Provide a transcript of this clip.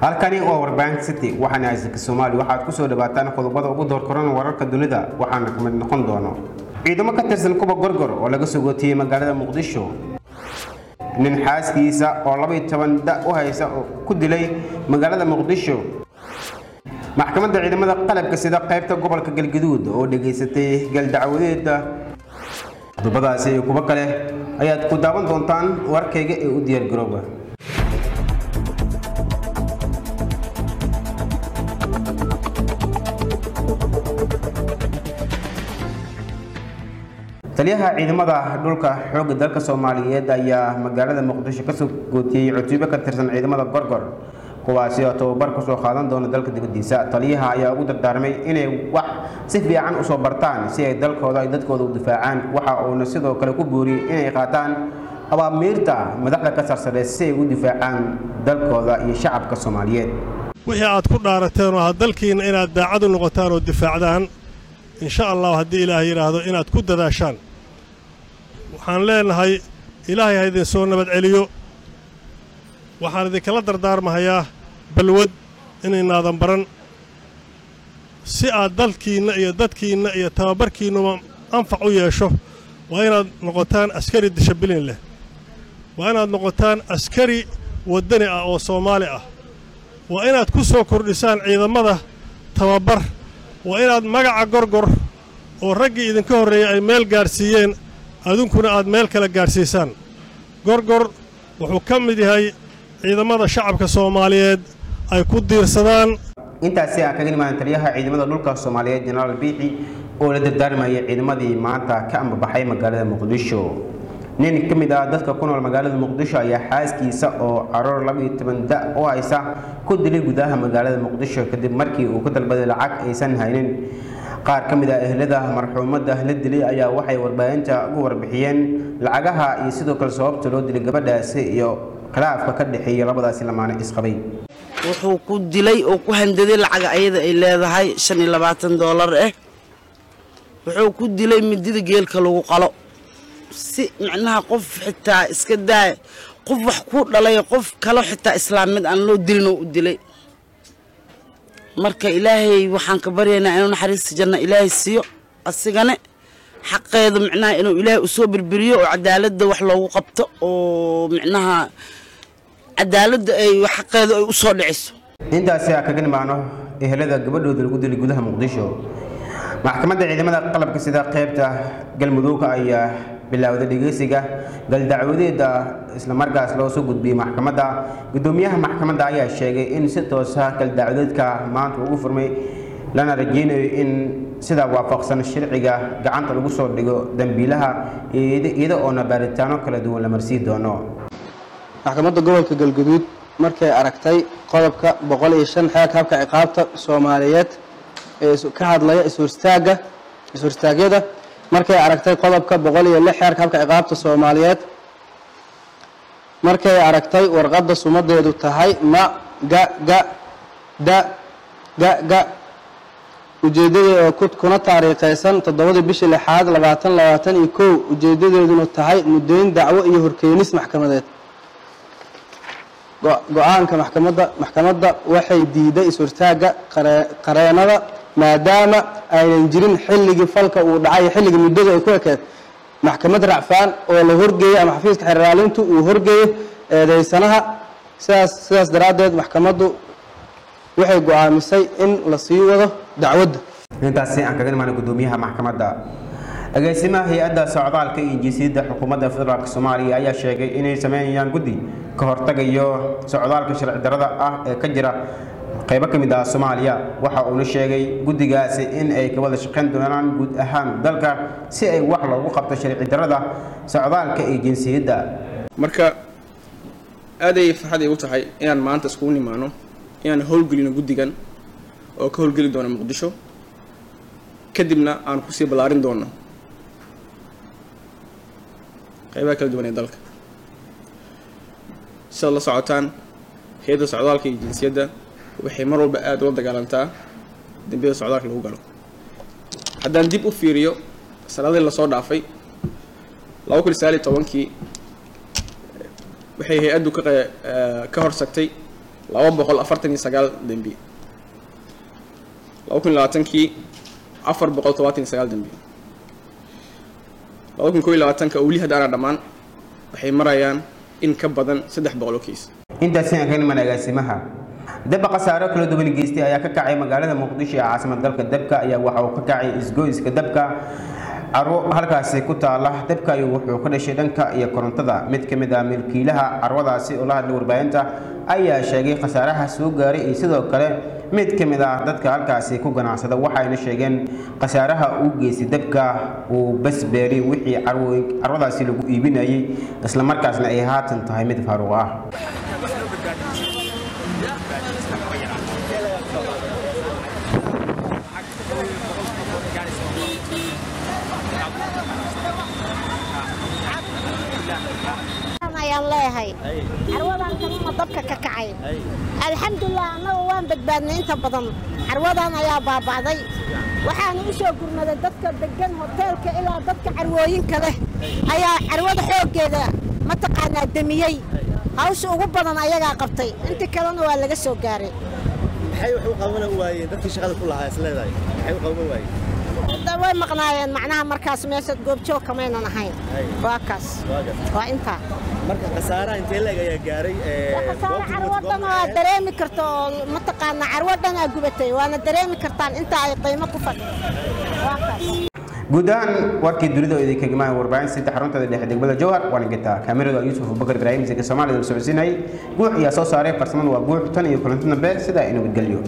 halkani waa warbaahinta city waxaana isaka soomaali. Waxaad ku soo dhawaataan qodobada ugu doorkoran wararka dunida waxaana ka mid noqon doono ciidamo ka tirsan kuba gorgor oo laga soo gootiyey magaalada muqdisho. Nin xaaskiisa oo labaiyo toban da u haysa oo ku dilay magaalada muqdisho. Maxkamadda ciidamada qalabka sida qaybta gobolka galgaduud oo dhegaysatay galdacwadeeda qodobadaasi iyo kuwo kale ayaad ku daawan doontaan warkayga ee u diyaargarooba taliyaha ciidamada dhulka xoogga dalka soomaaliyeed ayaa magaalada muqdisho ka soo gootiyey cutubyo ka tirsan ciidamada gorgor kuwaasi oo tababar ku soo qaadan doona dalka dibadiisa taliyaha ayaa ugu dardaarmay inay wax si fiican u soo bartaan si ay dalkooda ay dadkooda u difaacaan. Waxa uuna sidoo kale ku buuriyey inay qaataan abaamiirta madaxda ka sarsareys si ay u difaacaan dalkooda iyo shacabka soomaaliyeed. Wixii aad ku dhaarateen oo ha dalkiinna inaad daacad u noqotaan oo difaacdaan insha allah haddii ilaah yidhaahdo inaad ku dadaashaan waxaan leenahay ilaahay ha idin soo nabad celiyo waxaan idinkala dardaarmahayaa balwad inaynaadan baran. Si aad dalkiinna iyo dadkiinna iyo tababarkiinnuba anfac u yeesho waa inaad noqotaan askari dishabilin leh. Waa inaad noqotaan askari waddani ah oo soomaali ah. Waa inaad ku soo kordhisaan ciidammada tababar. Waa inaad magaca gorgor oo raggii idinka horreeyey ay meel gaadhsiiyeen adunkuna aad meel kale gaadhsiisaan gorgor wuxuu ka mid yahay ciidamada shacabka soomaaliyeed ay ku diirsadaan. Intaasi aan kaga nimaadan taliyaha ciidamada dhulka soomaaliyeed jenaraal biixi oo la dardaarmayay ciidamadii maanta ka ambabaxay magaalada muqdisho. Nin ka mid ah dadka ku nool magaalada muqdisho ayaa xaaskiisa oo caroor labaiyo toban da u haysa ku dilay gudaha magaalada muqdisho kadib markii uu ku dalbaday lacag aysan haynin qaar ka mid ah ehlada marxuumadda la dilay ayaa waxay warbaahinta ugu warbixiyeen lacagaha iyo sidoo kale sababta loo dilay gabadhaasi iyo khilaafka ka dhexeeya labadaasi lamaane isqabay. Wuxuu ku dilay oo ku handaday lacaga ayada ay leedahay shan iyo labaatan doolar ah wuxuu ku dilay midida geelka lagu qalo. Si micnaha qof xitaa iska daaya qof wax ku dhalay qof kalo xitaa islaamid aan loo dilinoo u dilay marka ilaahay waxaan ka baryaynaa inuu naxariista janna ilaahay siiyo asigane xaqeeda micnaha inuu ilaahay u soo birbiriyo oo cadaaladda wax loogu qabto oo micnaha cadaaladda ay xaqeeda ay u soo dhiciso. Intaasi aan kaga nimaano ehelada gabadhooda lagu dilay gudaha muqdisho. Maxkamadda ciidamada qalabka sida qaybta galmudug ayaa bilaawday dhegeysiga galdacwadeeda islamarkaas loo soo gudbiyey maxkamadda. Gudoomiyaha maxkamadda ayaa sheegay in si toosa galdacwadeedka maanta ugu furmay lana rajeynayo in sidaa waafaqsan sharciga gacanta lagu soo dhigo dambiilaha iyada oona baaritaano kala duwan la marsii doono. Maxkamadda gobolka galguduud markay aragtay qodobka boqol iyo shan xeerka habka ciqaabta soomaaliyeed ee ka hadlaya ishorstaaga is-horstaagyada markay aragtay qodobka boqol iyo lix xeerka habka ciqaabta soomaaliyeed. Markay aragtay warqadda sumadeedu tahay ma ga ga da ga ga. Ujeeddada oo kuna taariikhaysan toddobadii bishii lixaad labaatan labaatan iyo kow ujeeddadeeduna tahay muddayn dacwo iyo horkeenis maxkamadeed. Go'aanka maxkamadda maxkamadda waxay diiday is-hortaagga qareenada maadaama aynan jirin xilligii falka uu dhacay xilligii muddada ay ku ekeed maxkamad racfaan oo la horgeeyey ama xafiiska xeraalintu uu horgeeyo eedeysanaha sidaas sidaas daraaddeed maxkamaddu waxay go'aamisay in la sii wado dacwadda. Intaasi aan kaga nimaano gudoomiyaha maxkamadda. Agaasimaha hay'adda socdaalka iyo xukuumadda federaalk soomaaliya ayaa sheegay inay sameynayaan guddi ka hortagayo socdaalka sharci darada ah ee ka jira qaybo ka mid ah soomaaliya. Waxa uuna sheegay guddigaasi in ay ka wada shaqayn doonaan guud ahaan dalka si ay wax loogu qabto sharci darada socdaalka iyo jinsiyadda. Marka aaday farxad igu tahay inaan maanta iskugu nimaano inaan howlgelino guddigan oo ka howlgeli doona muqdisho. Kadibna aan ku sii ballaarin doono qaybaha kala duwan ee dalka. Sidaad la socotaan hay'adda socdaalka iyo jinsiyadda waxay mar walba aada ula dagaalantaa dembiyada socdaalka lagu galo. Haddaan dib u fiiriyo sanadii la soo dhaafay laba kun iyo sagaal iyo tobankii waxay hay'addu ka eh, ka horsagtay laba boqol afartan iyo sagaal dembi laba kun labaatankii afar boqol todobaatan iyo sagaal dembi laba kun koo iyo labaatanka oo weli haddaana dhammaan waxay marayaan in ka badan saddex boqol oo kiis. Intaasi aan ka niman agaasimaha dabba khasaaro kala duwan geystay ayaa ka kacay magaalada muqdisho ee caasimad. Dalka dabka ayaa waxa uu ka kacay isgoyska dabka carwo halkaasi ku taala dabka ayuu wuxuu ka dhashay dhanka iyo korontada. Mid ka mid ah milkiilaha carwadaasi oo la hadlay warbaahinta ayaa sheegay khasaaraha soo gaaray iyo sidoo kale mid ka mid ah dadka halkaasi ku ganacsada waxayna sheegeen khasaaraha uu geystay dabka uu basbeeray wixii carwadaasi lagu iibinayay. Islamarkaasna ay haatan tahay mid faaruq ah leeyahay carwadan kanuma dabka ka kacay. Alxamdulilah annaga waan badbaadnay inta badan. Carwadan ayaa baaba'day. Waxaana u soo gurmaday dadka degan hoteelka ilaa dadka carwooyinka leh. Ayaa carwada xooggeeda mataqaanaa demiyey. Hawsha ugu badan ayagaa qabtay. Intii kalena waa laga soo gaaray. Maxay wax u qaban waayeen dadkii shaqada ku lahaa is leedahay. Maxay u qaban waayeen way maqnaayeen. Macnaha markaas meesha goobjoog kamaynan ahayn. Waa kaas. Waa intaa marka khasaaraha intee leeg ayaa gaaray khasaare carwadan waa dareemi karta oo mataqaanaa carwadan aa gubatay waana dareemi kartaan inta ay qiimo ku fadhi waa kaas. Guud ahaan warkii dunida oo idinka gamaha warbaahin sida xaruntada dhexe degmada jowhar waan ingataa kaamirada yuusuf abubakar ibraahim sika soomaalida la socodsiinayay. Guux ayaa soo saaray farsamadu waa guux tan iyo kulanti dambe sidaa i nabadgelyo